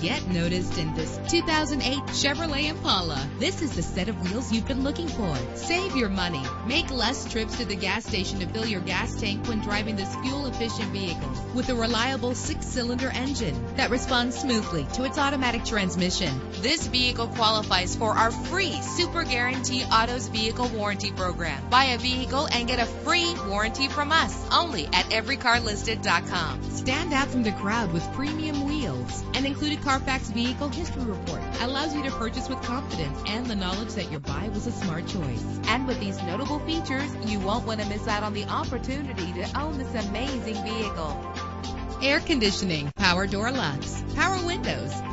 Get noticed in this 2008 Chevrolet Impala. This is the set of wheels you've been looking for. Save your money. Make less trips to the gas station to fill your gas tank when driving this fuel-efficient vehicle. With a reliable six-cylinder engine that responds smoothly to its automatic transmission. This vehicle qualifies for our free Super Guarantee Autos Vehicle Warranty Program. Buy a vehicle and get a free warranty from us only at everycarlisted.com. Stand out from the crowd with premium wheels. An included Carfax vehicle history report allows you to purchase with confidence and the knowledge that your buy was a smart choice. And with these notable features, you won't want to miss out on the opportunity to own this amazing vehicle air conditioning, power door locks, power windows,